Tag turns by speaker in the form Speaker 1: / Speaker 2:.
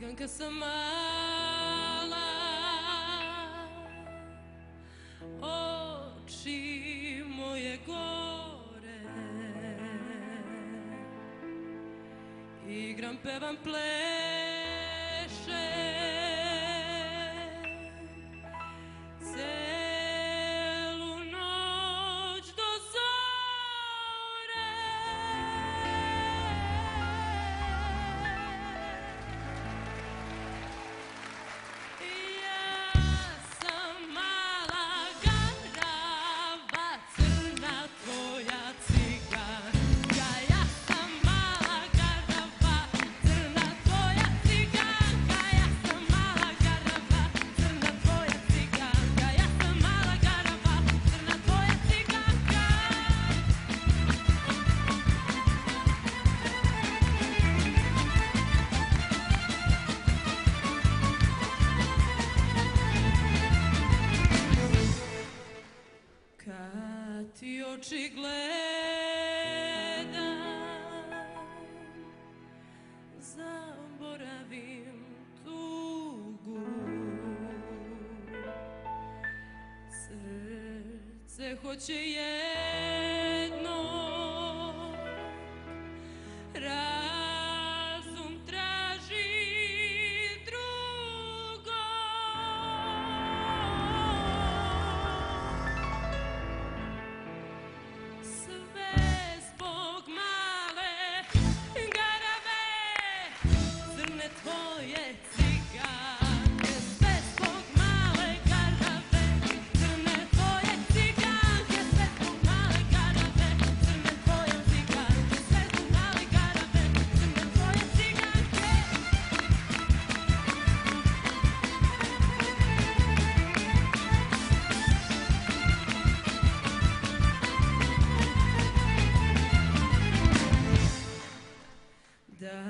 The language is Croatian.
Speaker 1: Ciganka sam mala. Oči moje gore. Igram, pevam, plem. oči gledam, zaboravim tugu. Srce hoće je Duh.